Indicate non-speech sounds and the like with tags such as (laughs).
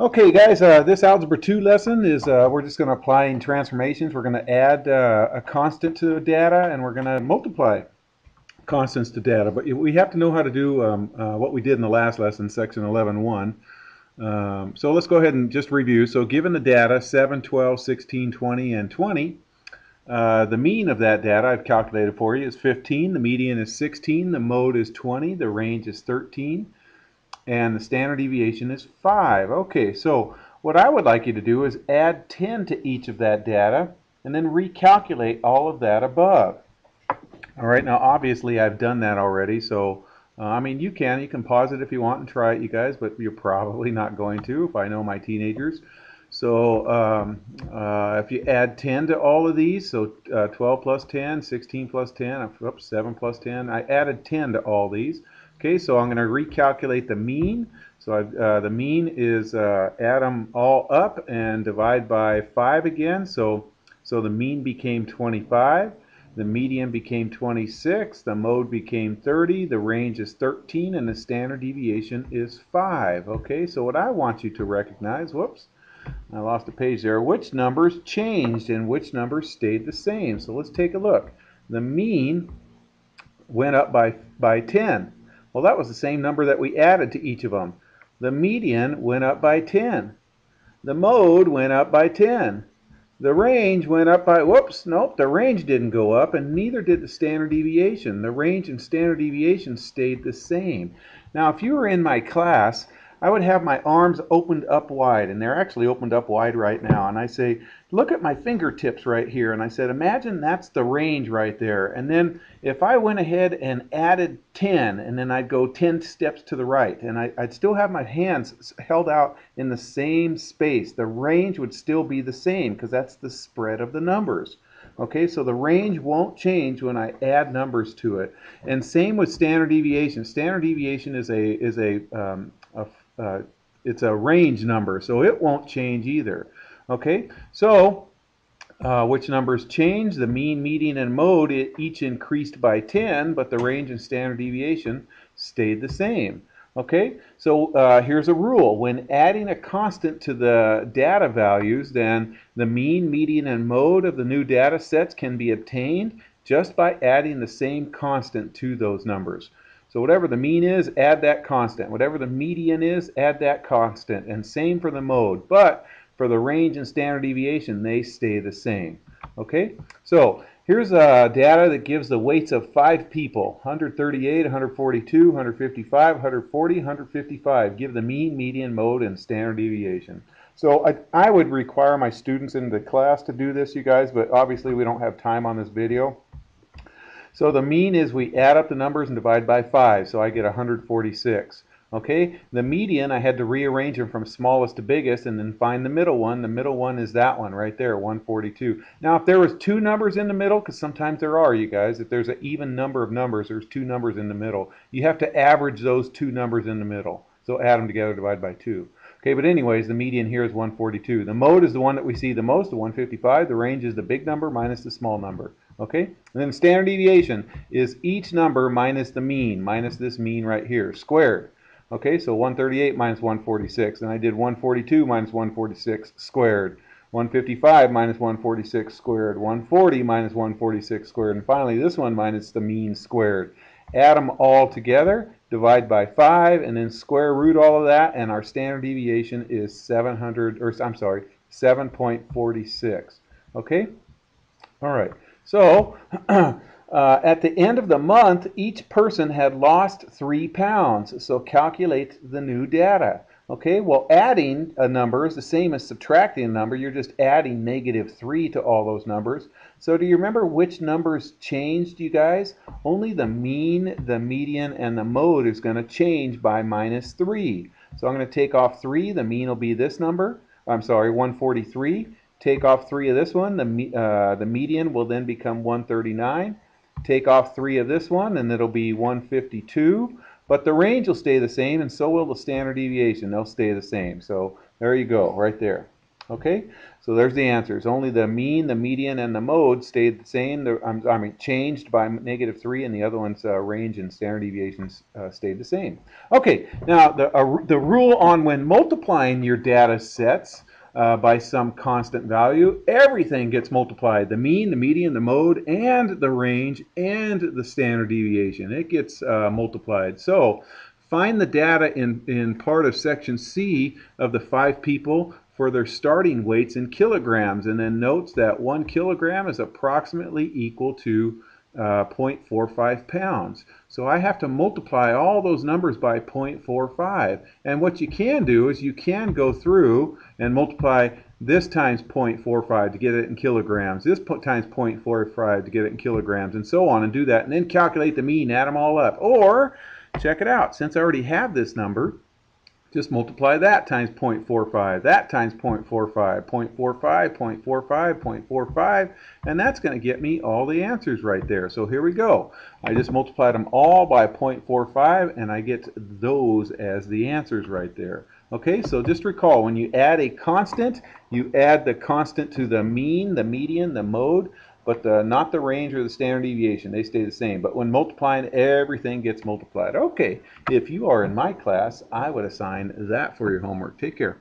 Okay guys, uh, this Algebra 2 lesson is, uh, we're just going to apply in transformations. We're going to add uh, a constant to the data and we're going to multiply constants to data. But we have to know how to do um, uh, what we did in the last lesson, section 11.1. Um, so let's go ahead and just review. So given the data, 7, 12, 16, 20, and 20, uh, the mean of that data I've calculated for you is 15, the median is 16, the mode is 20, the range is 13, and the standard deviation is 5. Okay, so what I would like you to do is add 10 to each of that data and then recalculate all of that above. All right, now obviously I've done that already, so uh, I mean you can, you can pause it if you want and try it you guys, but you're probably (laughs) not going to if I know my teenagers. So um, uh, if you add 10 to all of these, so uh, 12 plus 10, 16 plus 10, oops, 7 plus 10, I added 10 to all these. Okay, so I'm going to recalculate the mean. So uh, the mean is uh, add them all up and divide by 5 again. So, so the mean became 25. The median became 26. The mode became 30. The range is 13. And the standard deviation is 5. Okay, so what I want you to recognize, whoops, I lost a page there, which numbers changed and which numbers stayed the same. So let's take a look. The mean went up by, by 10. Well, that was the same number that we added to each of them. The median went up by 10. The mode went up by 10. The range went up by, whoops, nope, the range didn't go up, and neither did the standard deviation. The range and standard deviation stayed the same. Now, if you were in my class, I would have my arms opened up wide, and they're actually opened up wide right now. And I say, look at my fingertips right here. And I said, imagine that's the range right there. And then if I went ahead and added 10, and then I'd go 10 steps to the right, and I, would still have my hands held out in the same space, the range would still be the same because that's the spread of the numbers. Okay, so the range won't change when I add numbers to it. And same with standard deviation. Standard deviation is a is a, um, a uh, it's a range number, so it won't change either. Okay, so uh, which numbers change? The mean, median, and mode it each increased by 10, but the range and standard deviation stayed the same. Okay, so uh, here's a rule. When adding a constant to the data values, then the mean, median, and mode of the new data sets can be obtained just by adding the same constant to those numbers. So whatever the mean is, add that constant. Whatever the median is, add that constant. And same for the mode. But for the range and standard deviation, they stay the same. Okay, so here's uh, data that gives the weights of five people, 138, 142, 155, 140, 155. Give the mean, median, mode, and standard deviation. So I, I would require my students in the class to do this, you guys, but obviously we don't have time on this video. So the mean is we add up the numbers and divide by 5, so I get 146. Okay, the median, I had to rearrange them from smallest to biggest and then find the middle one. The middle one is that one right there, 142. Now, if there was two numbers in the middle, because sometimes there are, you guys, if there's an even number of numbers, there's two numbers in the middle, you have to average those two numbers in the middle. So add them together, divide by 2. Okay, but anyways, the median here is 142. The mode is the one that we see the most, the 155. The range is the big number minus the small number. Okay, and then standard deviation is each number minus the mean, minus this mean right here, squared. Okay, so 138 minus 146, and I did 142 minus 146 squared. 155 minus 146 squared, 140 minus 146 squared, and finally this one minus the mean squared. Add them all together, divide by 5, and then square root all of that, and our standard deviation is 700, or I'm sorry, 7.46. Okay? All right. So, (clears throat) uh, at the end of the month, each person had lost 3 pounds. So calculate the new data. Okay, well adding a number is the same as subtracting a number. You're just adding negative 3 to all those numbers. So do you remember which numbers changed, you guys? Only the mean, the median, and the mode is going to change by minus 3. So I'm going to take off 3. The mean will be this number. I'm sorry, 143. Take off 3 of this one. The, uh, the median will then become 139. Take off 3 of this one, and it'll be 152. But the range will stay the same, and so will the standard deviation. They'll stay the same. So there you go, right there. Okay, so there's the answers. Only the mean, the median, and the mode stayed the same. The, I mean, changed by negative three, and the other ones, uh, range and standard deviations, uh, stayed the same. Okay, now the uh, the rule on when multiplying your data sets uh, by some constant value, everything gets multiplied. The mean, the median, the mode, and the range, and the standard deviation. It gets uh, multiplied. So find the data in, in part of section C of the five people for their starting weights in kilograms and then notes that one kilogram is approximately equal to uh, 0.45 pounds. So I have to multiply all those numbers by 0.45. And what you can do is you can go through and multiply this times 0.45 to get it in kilograms, this times 0.45 to get it in kilograms, and so on, and do that, and then calculate the mean, add them all up. Or, check it out, since I already have this number, just multiply that times 0.45, that times 0.45, 0.45, 0.45, 0.45, and that's going to get me all the answers right there. So here we go. I just multiplied them all by 0.45, and I get those as the answers right there. Okay, so just recall, when you add a constant, you add the constant to the mean, the median, the mode, but the, not the range or the standard deviation. They stay the same. But when multiplying, everything gets multiplied. Okay, if you are in my class, I would assign that for your homework. Take care.